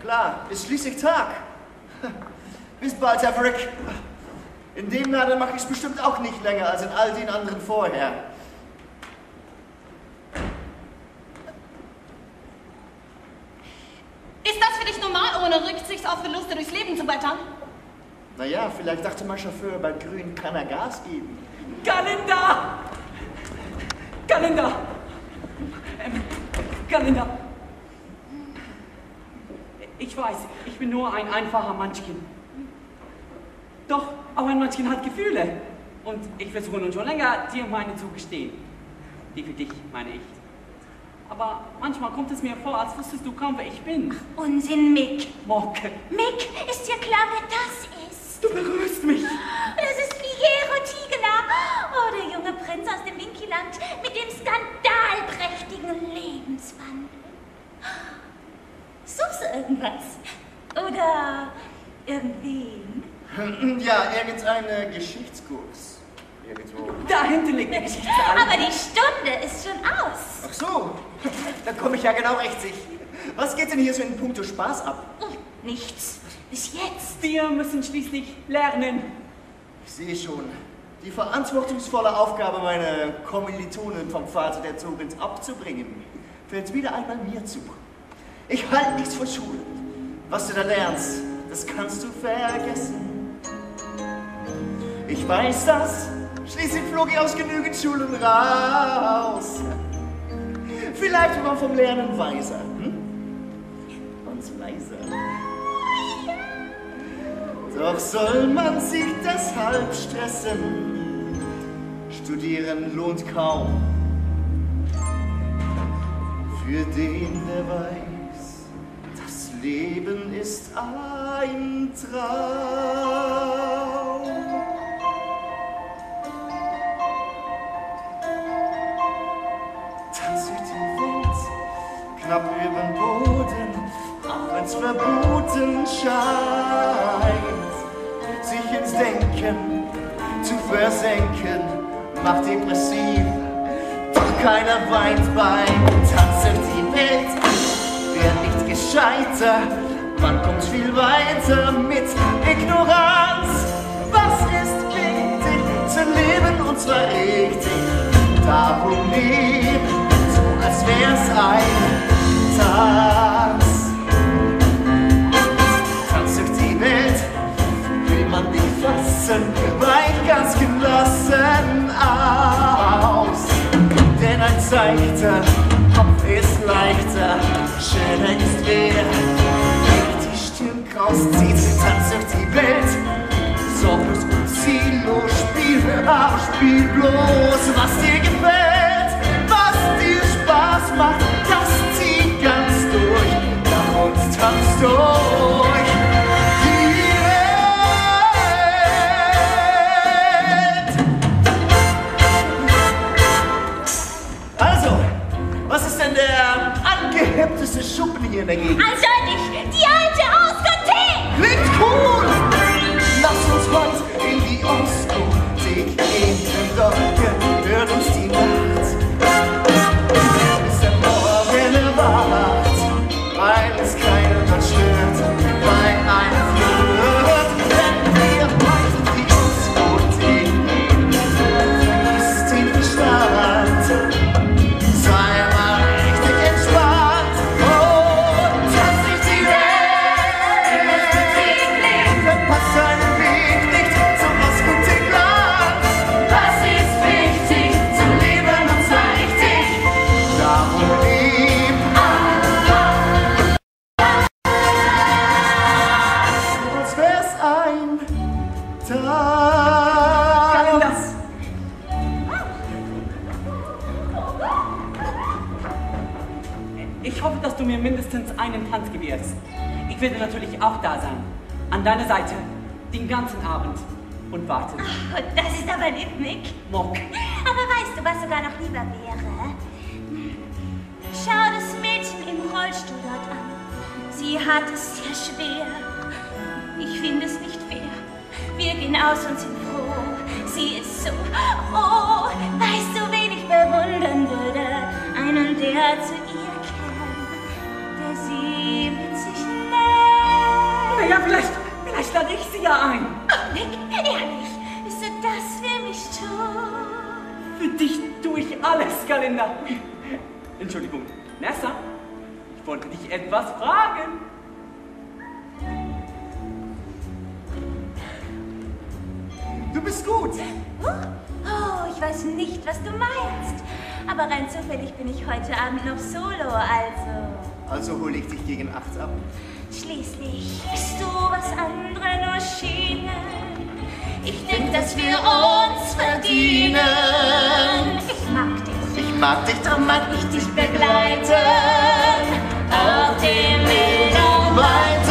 Klar, ist schließlich Tag. Bis bald, Herr Frick. In dem Nadel mache ich es bestimmt auch nicht länger als in all den anderen vorher. Ist das für dich normal, ohne Rücksicht auf Verluste durchs Leben zu brettern? Naja, vielleicht dachte mein Chauffeur, bei Grün kann er Gas geben. Galinda! Galinda! Ähm, Galinda! Ich weiß, ich bin nur ein einfacher Munchkin. Doch, auch ein Munchkin hat Gefühle. Und ich versuche nun schon länger, dir meine zu gestehen. Die für dich, meine ich. Aber manchmal kommt es mir vor, als wüsstest du kaum, wer ich bin. Unsinn, Mick. Mocke. Mick, ist dir klar, wer das ist? Du berührst mich. Das ist Figaro Tigena. Oh, der junge Prinz aus dem Winkiland mit dem skandalprächtigen Lebenswandel. Suchst du irgendwas? Oder irgendwen? Ja, irgendein äh, Geschichtskurs. Irgendwo. Da hinten liegt die Geschichtsalbum. Aber die Stunde ist schon aus. Ach so, da komme ich ja genau rechtzig. Was geht denn hier so in puncto Spaß ab? Oh, nichts. Bis jetzt. Wir müssen schließlich lernen. Ich sehe schon. Die verantwortungsvolle Aufgabe, meine Kommilitonen vom Vater der Zorins abzubringen, fällt wieder einmal mir zu. Ich halte nichts von Schule. Was du da lernst, das kannst du vergessen. Ich weiß das, schließlich flog ich aus genügend Schulen raus. Vielleicht man vom Lernen weiser. Hm? Und weiser. Doch soll man sich deshalb stressen? Studieren lohnt kaum. Für den, der weiß, Leben ist ein Traum. Tanz durch die Welt, knapp über den Boden, auch wenn's verboten scheint. Sich ins Denken zu versenken, macht depressiv, doch keiner weint beim Tanzen die Welt. Nicht gescheiter, man kommt viel weiter mit Ignoranz. Was ist wichtig zu leben und zwar richtig? Darum leben, so als wär's ein Tanz. Tanz durch die Welt, will man dich fassen, weit ganz gelassen aus. Denn ein Kopf ist leichter, schöner ist wer, der die Stirn rauszieht. Tanz durch die Welt, sorglos und ziellos, spiel, aber spiel bloß, was dir gefällt, was dir Spaß macht, das zieht ganz durch, nach uns tanzt durch. Eindeutig, die alte Auskothek! Klingt cool! Lass uns weit in die Ostkothek gehen, denn mindestens einen Tanz gewährst. Ich werde natürlich auch da sein. An deiner Seite. Den ganzen Abend. Und warten. Oh, das ist aber lieb, Mick. Mock. Aber weißt du, was sogar noch lieber wäre? Schau das Mädchen im Rollstuhl dort an. Sie hat es sehr schwer. Ich finde es nicht fair. Wir gehen aus und sind froh. Sie ist so, oh, ehrlich, bist du das für mich tun? Für dich tue ich alles, Kalender. Entschuldigung, Nessa, ich wollte dich etwas fragen. Du bist gut. Oh, ich weiß nicht, was du meinst. Aber rein zufällig bin ich heute Abend noch solo, also. Also hole ich dich gegen 8 ab. Schließlich bist du was andere nur schienen. Ich denk, dass wir uns verdienen. Ich mag dich. Ich mag dich, darum mag ich dich begleiten. Auf dem Weg weiter.